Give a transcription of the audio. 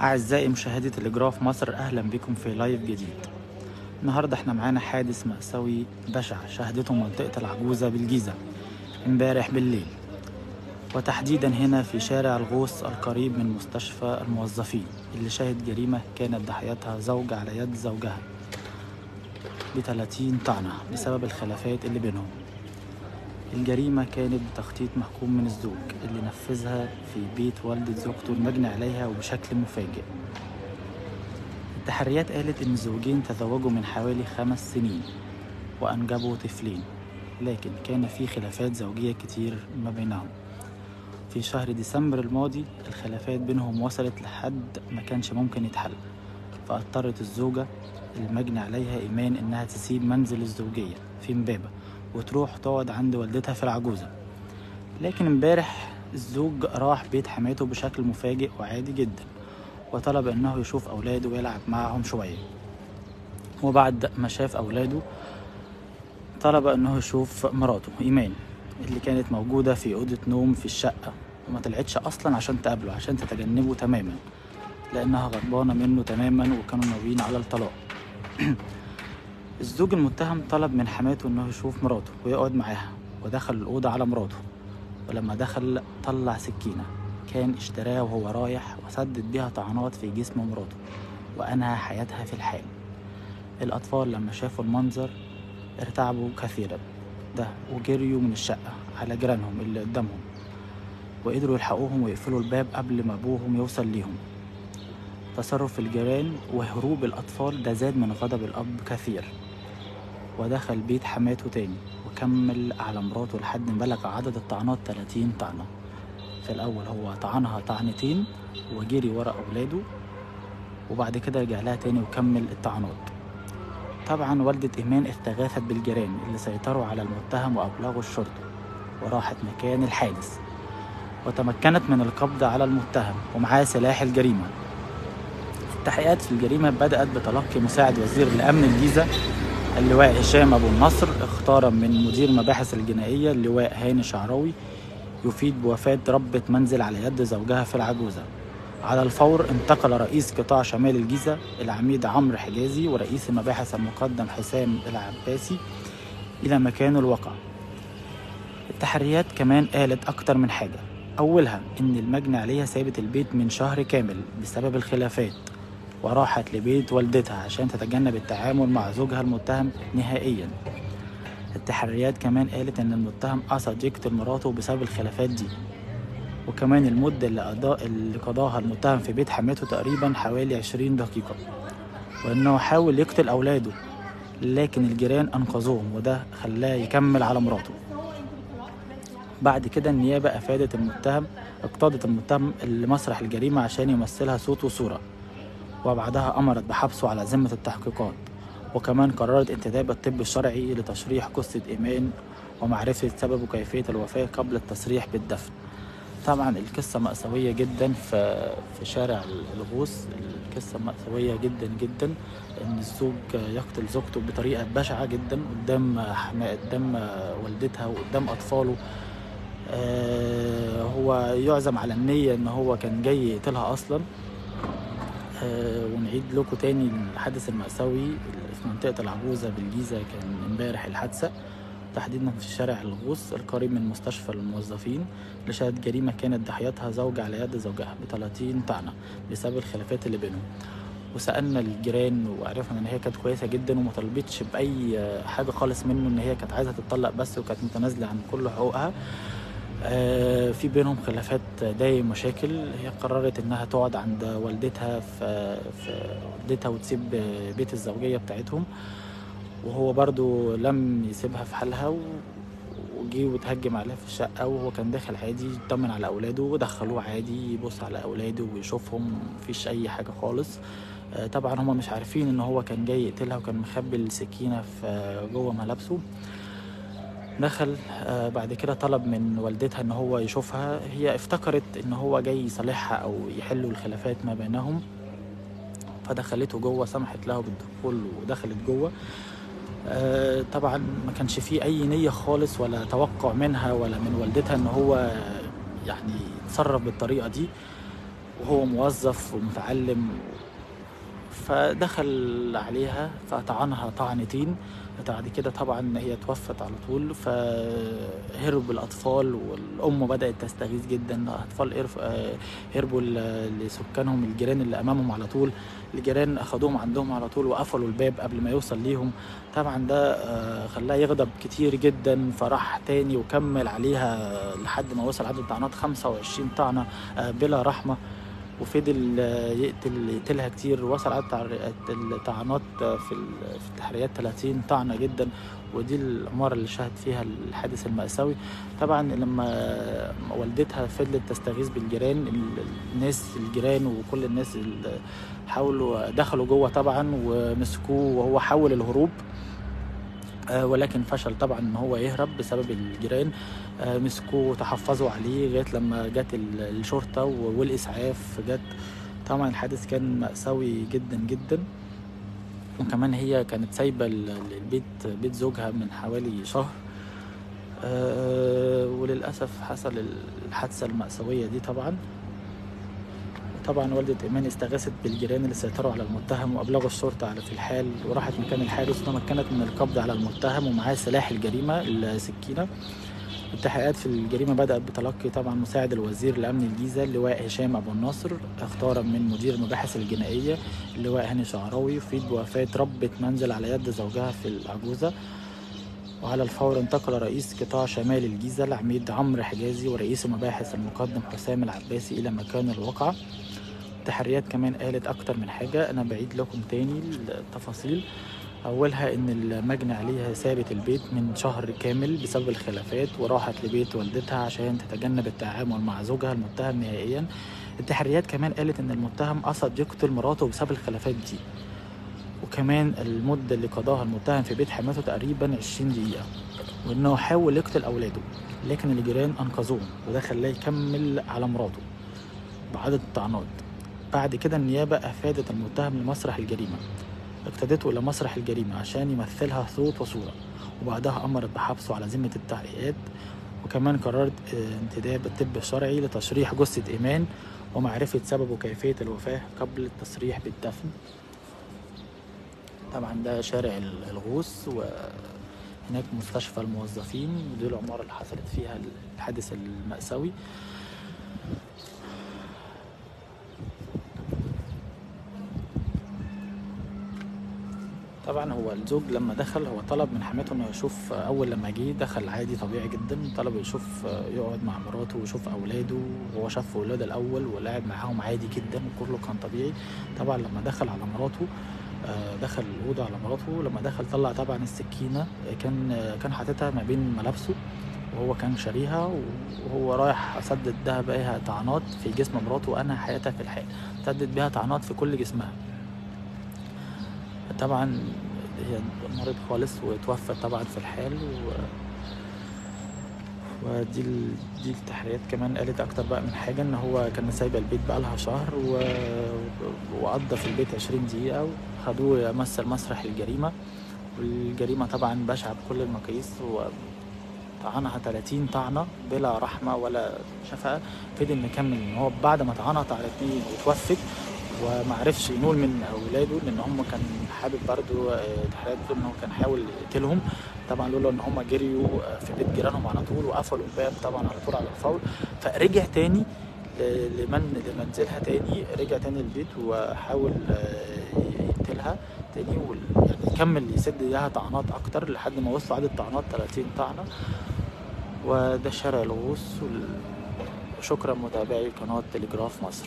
أعزائي مشاهدي تلجراف في مصر أهلا بكم في لايف جديد. النهاردة إحنا معانا حادث مأساوي بشع شهدته منطقة العجوزة بالجيزة امبارح بالليل. وتحديدا هنا في شارع الغوص القريب من مستشفى الموظفين اللي شهد جريمة كانت ضحيتها زوج على يد زوجها بثلاثين طعنة بسبب الخلافات اللي بينهم. الجريمة كانت بتخطيط محكوم من الزوج اللي نفذها في بيت والدة زوجته المجني عليها وبشكل مفاجئ. التحريات قالت إن الزوجين تزوجوا من حوالي خمس سنين وأنجبوا طفلين لكن كان في خلافات زوجية كتير ما بينهم. في شهر ديسمبر الماضي الخلافات بينهم وصلت لحد ما كانش ممكن يتحل فأضطرت الزوجة المجني عليها إيمان إنها تسيب منزل الزوجية في إمبابة وتروح تقعد عند والدتها في العجوزة. لكن امبارح الزوج راح بيت حماته بشكل مفاجئ وعادي جدا وطلب إنه يشوف أولاده ويلعب معهم شوية. وبعد ما شاف أولاده طلب إنه يشوف مراته إيمان اللي كانت موجودة في أوضة نوم في الشقة وما طلعتش أصلا عشان تقابله عشان تتجنبه تماما لأنها غضبانة منه تماما وكانوا ناويين على الطلاق. الزوج المتهم طلب من حماته إنه يشوف مراته ويقعد معاها ودخل الأوضة على مراته ولما دخل طلع سكينة كان اشتراها وهو رايح وسدد بيها طعنات في جسم مراته وأنهى حياتها في الحال. الأطفال لما شافوا المنظر ارتعبوا كثيرا ده وجريوا من الشقة على جيرانهم اللي قدامهم وقدروا يلحقوهم ويقفلوا الباب قبل ما أبوهم يوصل ليهم. تصرف الجيران وهروب الأطفال ده زاد من غضب الأب كثير. ودخل بيت حماته تاني وكمل على مراته لحد ما بلغ عدد الطعنات 30 طعنة. في الأول هو طعنها طعنتين وجري ورا أولاده وبعد كده رجع لها تاني وكمل الطعنات. طبعا والدة إيمان استغاثت بالجيران اللي سيطروا على المتهم وأبلغوا الشرطة وراحت مكان الحادث. وتمكنت من القبض على المتهم ومعاه سلاح الجريمة. التحقيقات في الجريمة بدأت بتلقي مساعد وزير الأمن الجيزة اللواء هشام أبو النصر اختار من مدير المباحث الجنائية اللواء هاني شعراوي يفيد بوفاة ربة منزل على يد زوجها في العجوزة. على الفور انتقل رئيس قطاع شمال الجيزة العميد عمرو حجازي ورئيس المباحث المقدم حسام العباسي إلى مكان الواقع التحريات كمان قالت أكتر من حاجة. أولها إن المجني عليها سابت البيت من شهر كامل بسبب الخلافات. وراحت لبيت والدتها عشان تتجنب التعامل مع زوجها المتهم نهائيا. التحريات كمان قالت إن المتهم قصد يقتل مراته بسبب الخلافات دي. وكمان المدة اللي, اللي قضاها المتهم في بيت حماته تقريبا حوالي عشرين دقيقة. وإنه حاول يقتل أولاده لكن الجيران أنقذوهم وده خلاه يكمل على مراته. بعد كده النيابة أفادت المتهم اقتادت المتهم لمسرح الجريمة عشان يمثلها صوت وصورة. وبعدها أمرت بحبسه على ذمة التحقيقات وكمان قررت انتداب الطب الشرعي لتشريح قصة إيمان ومعرفة سبب وكيفية الوفاة قبل التصريح بالدفن. طبعا القصة مأساوية جدا في في شارع الغوص. القصة مأساوية جدا جدا إن الزوج يقتل زوجته بطريقة بشعة جدا قدام قدام والدتها وقدام أطفاله. آه هو يعزم على النية إن هو كان جاي يقتلها أصلا. آه ونعيد لكم تاني الحادث المأساوي في منطقة العجوزة بالجيزة كان امبارح الحادثة تحديدا في شارع الغوص القريب من مستشفى الموظفين. اللي شهد جريمة كانت ضحيتها زوج على يد زوجها ب 30 طعنة بسبب الخلافات اللي بينهم. وسألنا الجيران وعرفنا إن هي كانت كويسة جدا وما بأي حاجة خالص منه إن هي كانت عايزة تتطلق بس وكانت متنازلة عن كل حقوقها. في بينهم خلافات دايم مشاكل هي قررت إنها تقعد عند والدتها في, في والدتها وتسيب بيت الزوجية بتاعتهم. وهو برضو لم يسيبها في حالها وجي وتهجم عليها في الشقة. وهو كان داخل عادي يطمن على أولاده ودخلوه عادي يبص على أولاده ويشوفهم مفيش أي حاجة خالص. آه طبعا هما مش عارفين إن هو كان جاي يقتلها وكان مخبي السكينة في جوه ملابسه. دخل آه بعد كده طلب من والدتها إن هو يشوفها. هي افتكرت إن هو جاي يصالحها أو يحلوا الخلافات ما بينهم. فدخلته جوه سمحت له بالدخول ودخلت جوه. آه طبعا ما كانش فيه أي نية خالص ولا توقع منها ولا من والدتها إن هو يعني يتصرف بالطريقة دي. وهو موظف ومتعلم فدخل عليها فطعنها طعنتين. بعد كده طبعا هي توفت على طول فهرب الأطفال والأم بدأت تستغيث جدا. الأطفال آه، هربوا لسكانهم الجيران اللي أمامهم على طول. الجيران أخدوهم عندهم على طول وقفلوا الباب قبل ما يوصل ليهم. طبعا ده آه، خلاه يغضب كتير جدا فراح تاني وكمل عليها لحد ما وصل عدد الطعنات 25 طعنة آه، بلا رحمة. وفضل يقتل يقتلها كتير وصل عدد الطعنات في ال- في التحريات 30 طعنة جدا. ودي العمارة اللي شهد فيها الحادث المأساوي. طبعا لما والدتها فضلت تستغيث بالجيران ال- الناس الجيران وكل الناس اللي حاولوا دخلوا جوه طبعا ومسكوه وهو حاول الهروب. ولكن فشل طبعا إن هو يهرب بسبب الجيران. آه، مسكوه وتحفظوا عليه لغاية لما جت ال- الشرطة والإسعاف جت. طبعا الحادث كان مأساوي جدا جدا. وكمان هي كانت سايبة ال- البيت بيت زوجها من حوالي شهر. آه، وللأسف حصل الحادثة المأساوية دي طبعا. طبعا والدة إيمان استغاثت بالجيران اللي سيطروا على المتهم وأبلغوا الشرطة على في الحال وراحت مكان الحادث وتمكنت من القبض على المتهم ومعاه سلاح الجريمة السكينة. التحقيقات في الجريمة بدأت بتلقي طبعا مساعد الوزير لأمن الجيزة اللواء هشام أبو النصر اختارا من مدير المباحث الجنائية اللواء هاني شعراوي يفيد بوفاة ربة منزل على يد زوجها في العجوزة. وعلى الفور انتقل رئيس قطاع شمال الجيزة العميد عمرو حجازي ورئيس المباحث المقدم حسام العباسي إلى مكان الواقعة التحريات كمان قالت أكتر من حاجة أنا بعيد لكم تاني التفاصيل. أولها إن المجني عليها سابت البيت من شهر كامل بسبب الخلافات وراحت لبيت والدتها عشان تتجنب التعامل مع زوجها المتهم نهائيا. التحريات كمان قالت إن المتهم قصد يقتل مراته بسبب الخلافات دي. وكمان المدة اللي قضاها المتهم في بيت حماته تقريبا 20 دقيقة وإنه حاول يقتل أولاده لكن الجيران أنقذوه وده خلاه يكمل على مراته بعدد الطعنات بعد كده النيابة أفادت المتهم لمسرح الجريمة اقتدته إلى مسرح الجريمة عشان يمثلها صوت وصورة وبعدها أمرت بحبسه على ذمة التحقيقات وكمان قررت آه، انتداب الطب الشرعي لتشريح جثة إيمان ومعرفة سبب وكيفية الوفاة قبل التصريح بالدفن. طبعا ده شارع ال- الغوص وهناك مستشفى الموظفين ودي العمارة اللي حصلت فيها الحادث المأساوي. طبعا هو الزوج لما دخل هو طلب من حماته إنه يشوف أول لما جه دخل عادي طبيعي جدا طلب يشوف يقعد مع مراته ويشوف أولاده. وهو شاف أولاده الأول ولعب معاهم عادي جدا وكله كان طبيعي. طبعا لما دخل على مراته دخل الأوضة على مراته. لما دخل طلع طبعا السكينة آه، كان آه، كان حاططها ما بين ملابسه وهو كان شاريها وهو رايح اسدد بها بيها طعنات في جسم مراته. وانهى حياتها في الحال سدد بها طعنات في كل جسمها. طبعا هي مرض خالص وتوفت طبعا في الحال و... ودي ال... دي التحريات كمان قالت أكتر بقى من حاجة إن هو كان سايبه البيت بقالها شهر و... وقضى في البيت 20 دقيقة وخدوه يمثل مسرح الجريمة. والجريمة طبعا بشعة بكل المقاييس وطعنها 30 طعنة بلا رحمة ولا شفقه فضل مكمل ان هو بعد ما طعنها طعنتين وتوفت ومعرفش ينول من أولاده لأن هم كان حابب برضو آه، بتقول إن هو كان حاول يقتلهم. طبعا لولا إن هم جريوا آه، في بيت جيرانهم على طول وقفلوا الباب طبعا على طول على الفور. فرجع تاني لمن لمنزلها تاني رجع تاني البيت وحاول يقتلها تاني يعني كمل يسد لها طعنات أكتر لحد ما وصلوا عدد طعنات 30 طعنة. وده شارع الغوص وشكرا متابعي قناة تلجراف مصر.